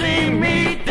see me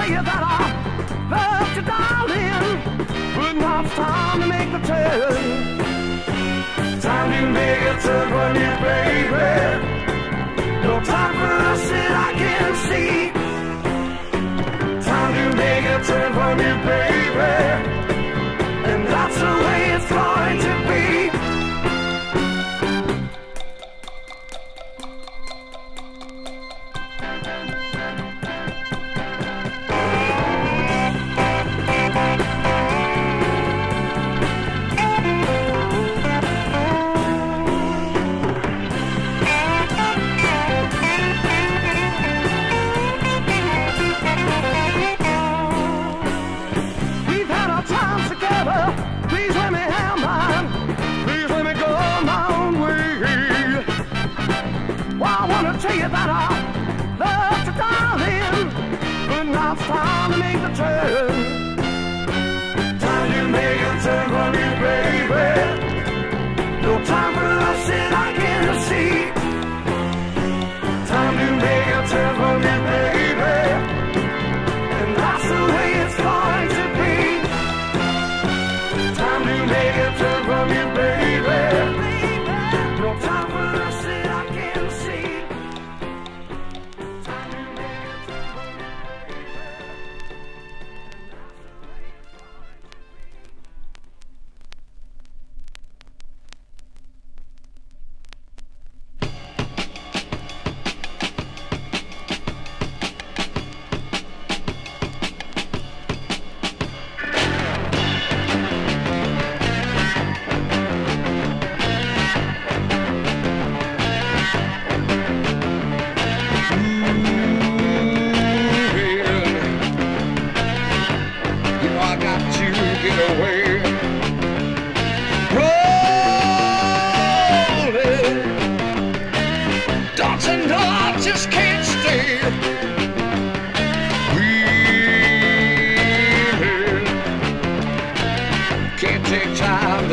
say that I love you, darling. But now it's time to make the turn. Time to make a turn for you, baby. No time for us that I can see. Time to make a turn for you, baby. And that's the way it's going to be.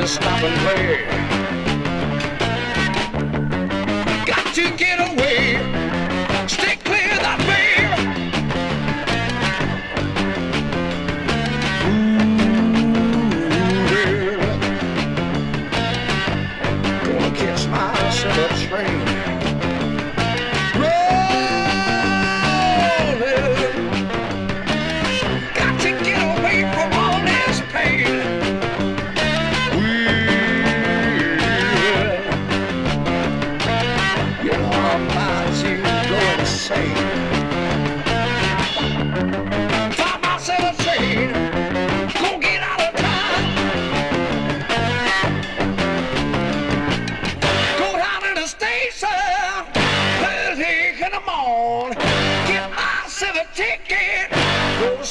stop and play.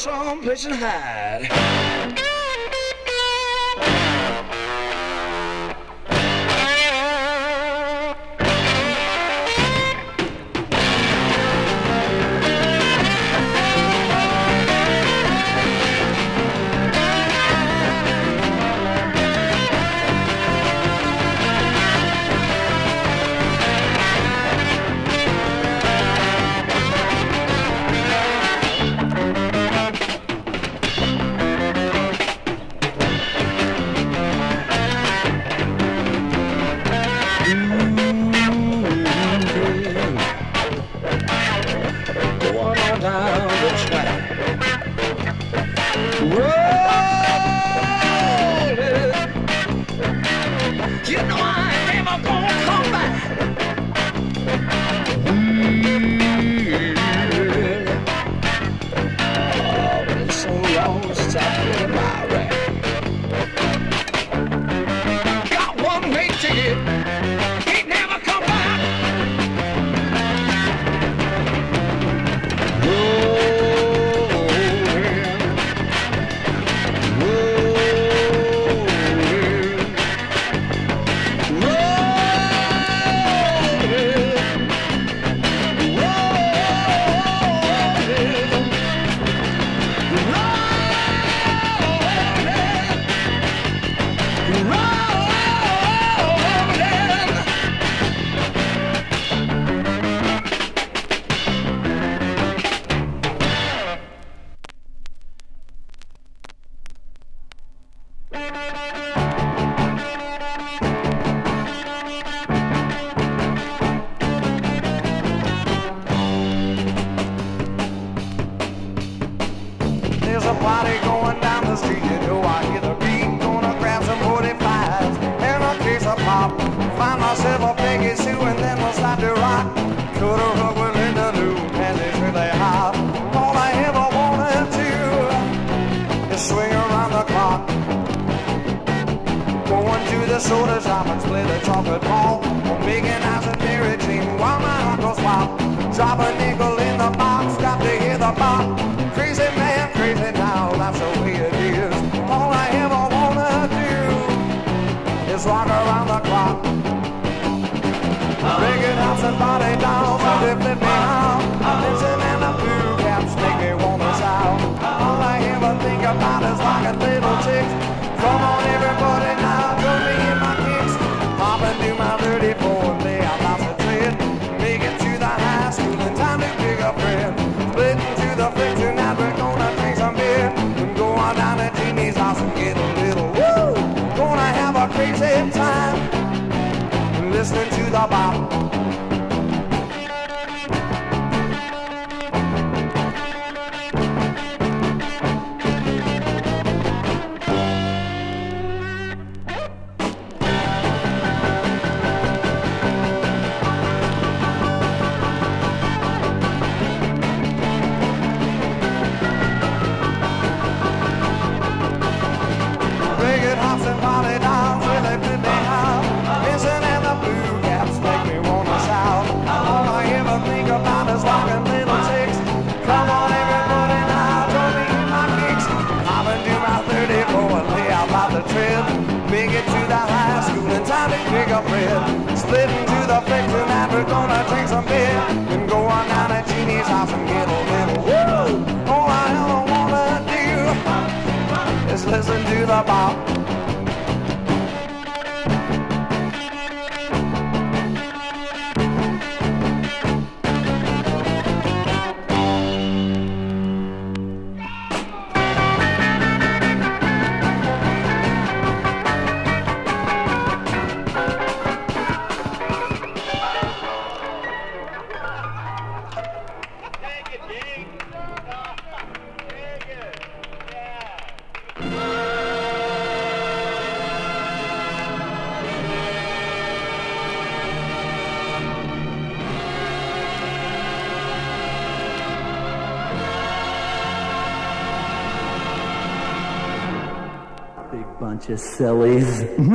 someplace and hide.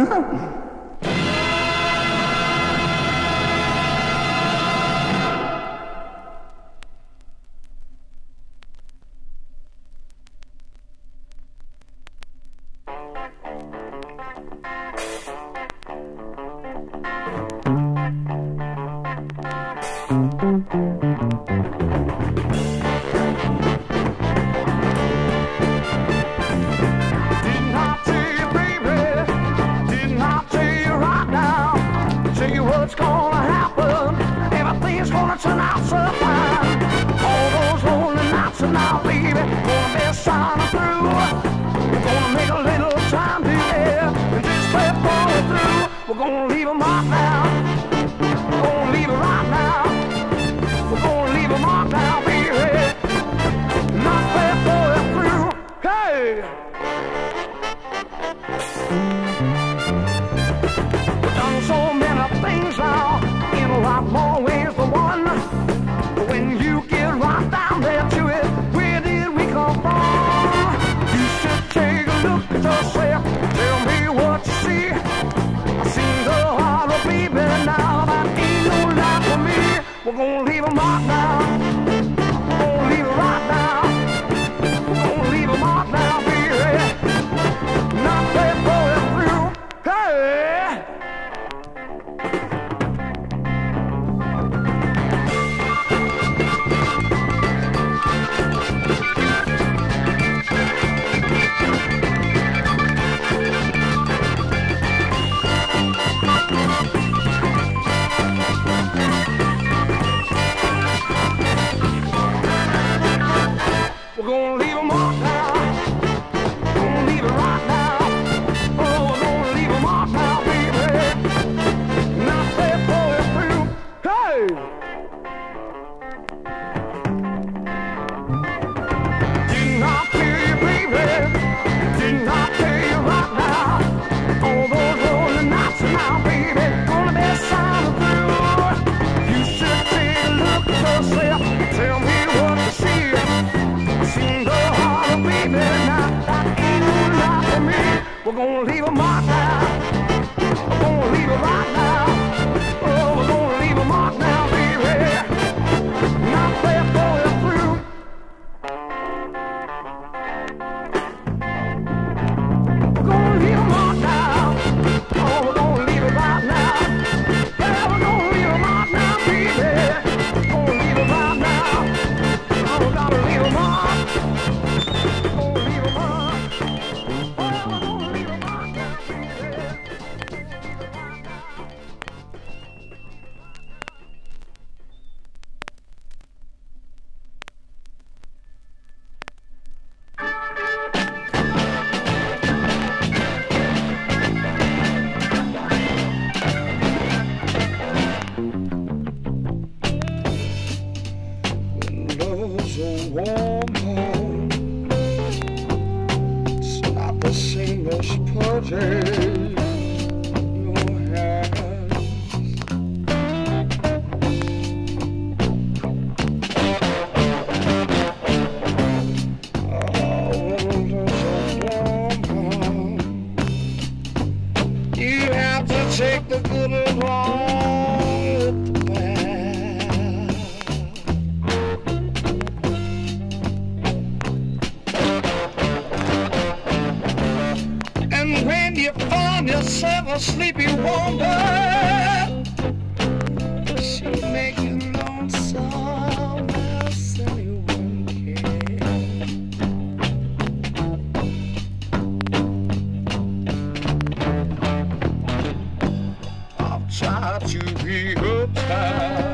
Mm-hmm. to be a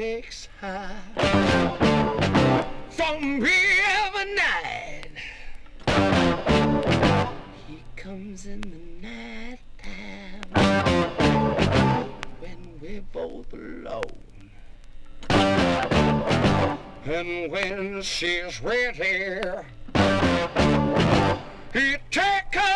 six high from river night. He comes in the night time when we're both alone. And when she's ready, he takes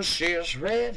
And when